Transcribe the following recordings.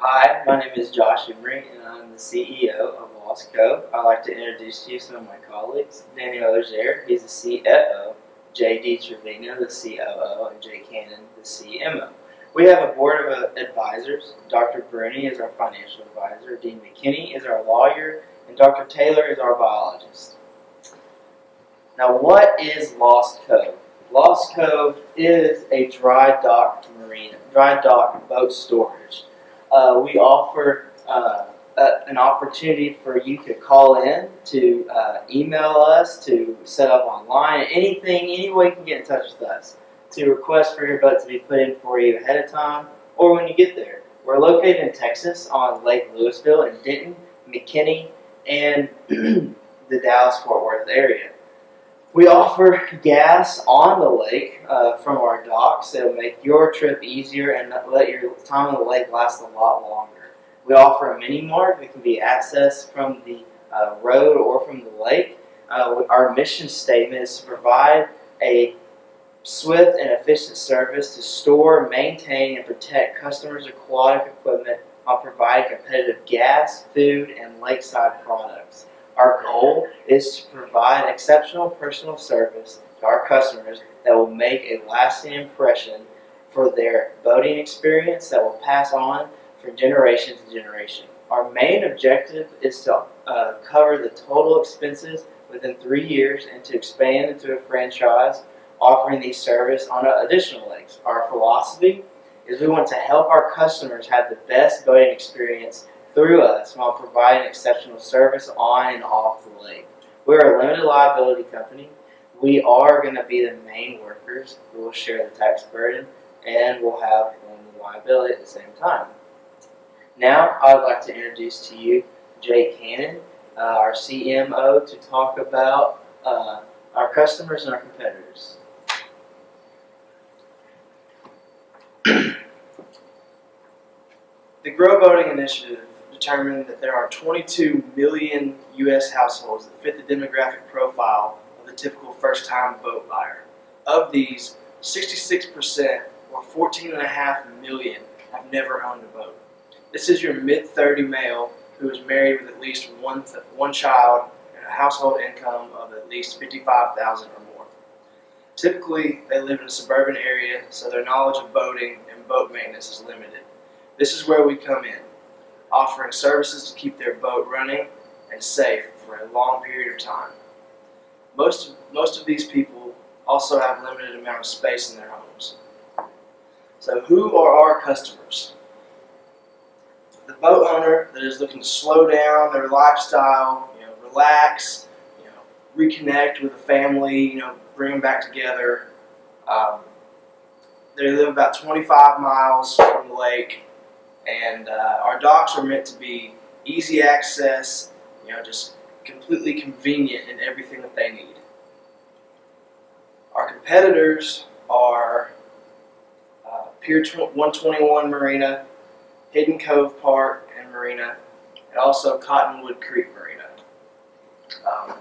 Hi, my name is Josh Emery, and I'm the CEO of Lost Cove. I'd like to introduce to you some of my colleagues. Danny Othershare, he's the CFO. J.D. Trevino, the COO, and Jay Cannon, the CMO. We have a board of advisors. Dr. Bruni is our financial advisor. Dean McKinney is our lawyer, and Dr. Taylor is our biologist. Now, what is Lost Cove? Lost Cove is a dry dock marina, dry dock boat storage. Uh, we offer uh, a, an opportunity for you to call in, to uh, email us, to set up online, anything, any way you can get in touch with us, to request for your boat to be put in for you ahead of time or when you get there. We're located in Texas on Lake Lewisville in Denton, McKinney, and the Dallas-Fort Worth area. We offer gas on the lake uh, from our docks that will make your trip easier and let your time on the lake last a lot longer. We offer a mini mart that can be accessed from the uh, road or from the lake. Uh, our mission statement is to provide a swift and efficient service to store, maintain, and protect customers' aquatic equipment while providing competitive gas, food, and lakeside products. Our goal is to provide exceptional personal service to our customers that will make a lasting impression for their boating experience that will pass on from generation to generation. Our main objective is to uh, cover the total expenses within three years and to expand into a franchise offering these service on additional lakes. Our philosophy is we want to help our customers have the best boating experience through us while providing exceptional service on and off the lake. We're a limited liability company. We are going to be the main workers who will share the tax burden and we'll have limited liability at the same time. Now, I'd like to introduce to you Jay Cannon, uh, our CMO, to talk about uh, our customers and our competitors. the Grow Boating Initiative determined that there are 22 million U.S. households that fit the demographic profile of the typical first-time boat buyer. Of these, 66% or 14.5 million have never owned a boat. This is your mid-30 male who is married with at least one, one child and a household income of at least 55000 or more. Typically, they live in a suburban area, so their knowledge of boating and boat maintenance is limited. This is where we come in offering services to keep their boat running and safe for a long period of time. Most, most of these people also have limited amount of space in their homes. So who are our customers? The boat owner that is looking to slow down their lifestyle, you know, relax, you know, reconnect with the family, you know, bring them back together. Um, they live about 25 miles from the lake and uh, our docks are meant to be easy access, you know, just completely convenient in everything that they need. Our competitors are uh, Pier 121 Marina, Hidden Cove Park and Marina, and also Cottonwood Creek Marina. Um,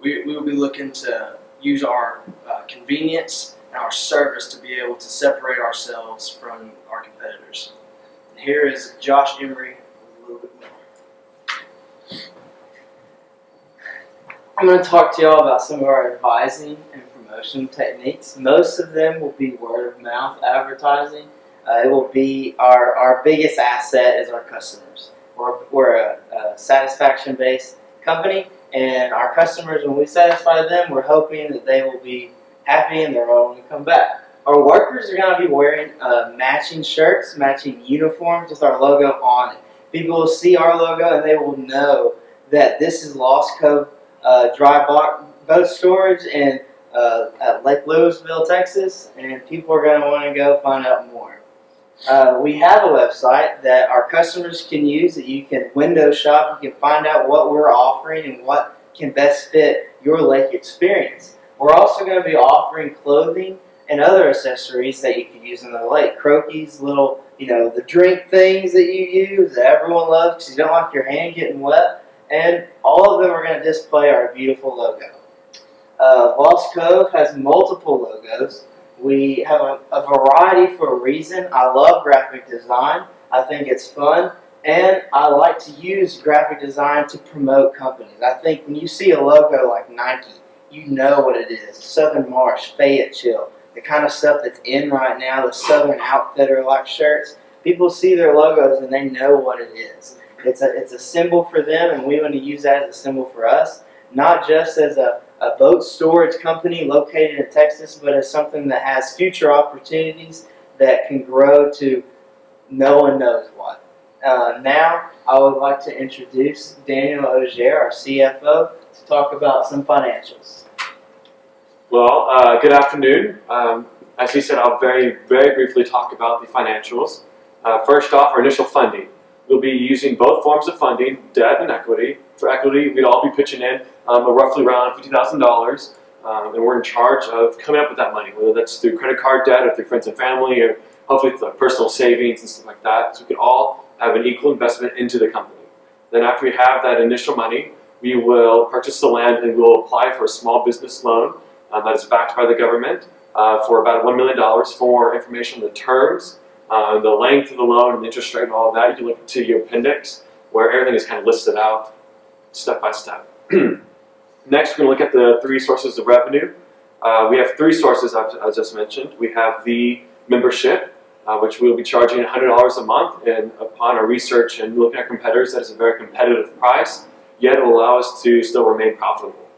we, we will be looking to use our uh, convenience and our service to be able to separate ourselves from our competitors here is Josh Emery a little bit more. I'm going to talk to y'all about some of our advising and promotion techniques. Most of them will be word of mouth advertising. Uh, it will be our, our biggest asset is our customers. We're, we're a, a satisfaction based company, and our customers, when we satisfy them, we're hoping that they will be happy and they're all going to come back. Our workers are going to be wearing uh, matching shirts, matching uniforms with our logo on it. People will see our logo and they will know that this is Lost Cove uh, Dry Boat Storage in uh, at Lake Lewisville, Texas, and people are going to want to go find out more. Uh, we have a website that our customers can use that you can window shop. You can find out what we're offering and what can best fit your lake experience. We're also going to be offering clothing and other accessories that you could use in the lake. Croakies, little, you know, the drink things that you use that everyone loves because you don't like your hand getting wet. And all of them are going to display our beautiful logo. Uh, Lost Cove has multiple logos. We have a, a, variety for a reason. I love graphic design. I think it's fun. And I like to use graphic design to promote companies. I think when you see a logo like Nike, you know what it is. Southern Marsh, Fayettechill, the kind of stuff that's in right now, the Southern Outfitter like shirts. People see their logos and they know what it is. It's a, it's a symbol for them, and we want to use that as a symbol for us, not just as a, a boat storage company located in Texas, but as something that has future opportunities that can grow to no one knows what. Uh, now, I would like to introduce Daniel Auger, our CFO, to talk about some financials. Well, uh, good afternoon. Um, as he said, I'll very, very briefly talk about the financials. Uh, first off, our initial funding. We'll be using both forms of funding, debt and equity. For equity, we'd all be pitching in um, roughly around $50,000, um, and we're in charge of coming up with that money, whether that's through credit card debt or through friends and family, or hopefully through personal savings and stuff like that. So we can all have an equal investment into the company. Then after we have that initial money, we will purchase the land and we'll apply for a small business loan um, that is backed by the government uh, for about $1 million for information on the terms, uh, the length of the loan, and the interest rate and all of that. You look to your appendix where everything is kind of listed out step by step. Next, we're going to look at the three sources of revenue. Uh, we have three sources, as I just mentioned. We have the membership, uh, which we'll be charging $100 a month, and upon our research and looking at competitors, that is a very competitive price, yet it will allow us to still remain profitable.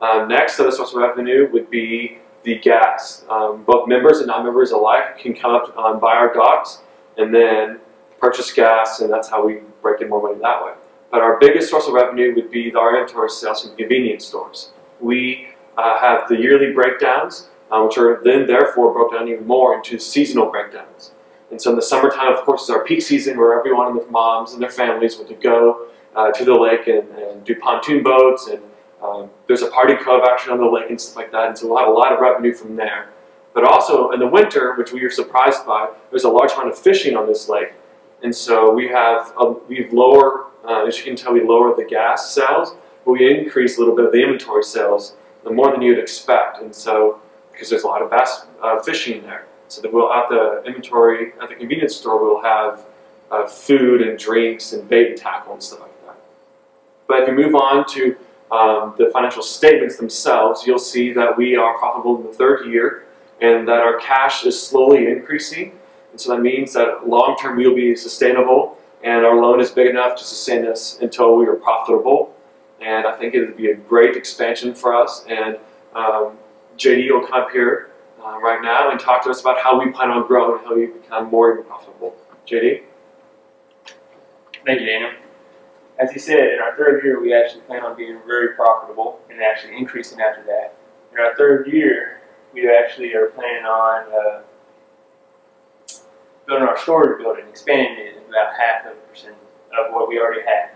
Uh, next, other source of revenue would be the gas. Um, both members and non-members alike can come up um, by our docks and then purchase gas, and that's how we break in more money that way. But our biggest source of revenue would be our inventory sales from convenience stores. We uh, have the yearly breakdowns, uh, which are then therefore broken down even more into seasonal breakdowns. And so in the summertime, of course, is our peak season where everyone with moms and their families want to go uh, to the lake and, and, do pontoon boats and um, there's a party cove action on the lake and stuff like that, and so we'll have a lot of revenue from there. But also in the winter, which we are surprised by, there's a large amount of fishing on this lake, and so we have a, we've lower, uh, as you can tell, we lower the gas sales, but we increase a little bit of the inventory sales, the more than you'd expect, and so because there's a lot of bass uh, fishing there, so that we'll at the inventory at the convenience store we'll have uh, food and drinks and bait and tackle and stuff like that. But if you move on to um, the financial statements themselves, you'll see that we are profitable in the third year and that our cash is slowly increasing. And so that means that long term we'll be sustainable and our loan is big enough to sustain us until we are profitable. And I think it would be a great expansion for us. And um, JD will come up here uh, right now and talk to us about how we plan on growing and how we become more profitable. JD? Thank you, Daniel as he said, in our third year, we actually plan on being very profitable and actually increasing after that. In our third year, we actually are planning on uh, building our storage building, expanding it about half of a percent of what we already have.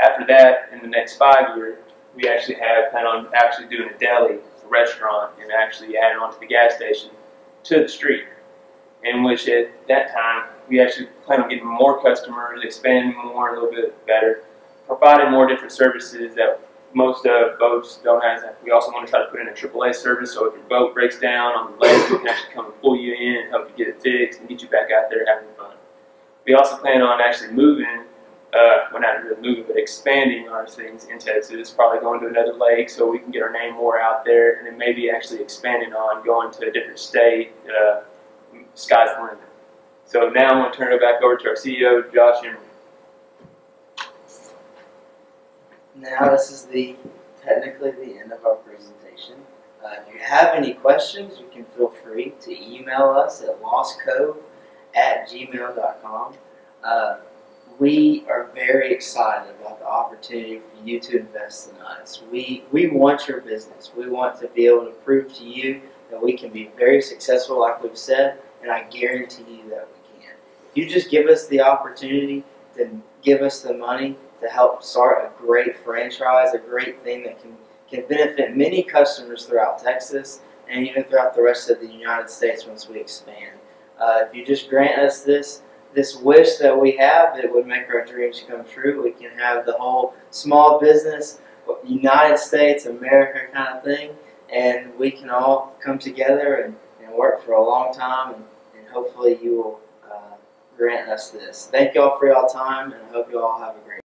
After that, in the next five years, we actually have plan on actually doing a deli, a restaurant, and actually adding on to the gas station to the street. In which at that time, we actually plan on getting more customers, expanding more, a little bit better, providing more different services that most uh, boats don't have. We also want to try to put in a AAA service, so if your boat breaks down on the lake, we can actually come and pull you in and help you get it fixed and get you back out there having fun. We also plan on actually moving, uh, well not really moving, but expanding our things in Texas, probably going to another lake so we can get our name more out there, and then maybe actually expanding on going to a different state, uh, sky's the limit. So now I'm going to turn it back over to our CEO, Josh Emery. Now this is the technically the end of our presentation. Uh, if you have any questions, you can feel free to email us at lostcove at gmail.com. Uh, we are very excited about the opportunity for you to invest in us. We, we want your business. We want to be able to prove to you that we can be very successful, like we've said, and I guarantee you that we can. If you just give us the opportunity, then give us the money, to help start a great franchise, a great thing that can, can benefit many customers throughout Texas and even throughout the rest of the United States once we expand. Uh, if you just grant us this this wish that we have, it would make our dreams come true. We can have the whole small business, United States, America kind of thing, and we can all come together and, and work for a long time, and, and hopefully you will uh, granting us this. Thank y'all for y'all time, and I hope you all have a great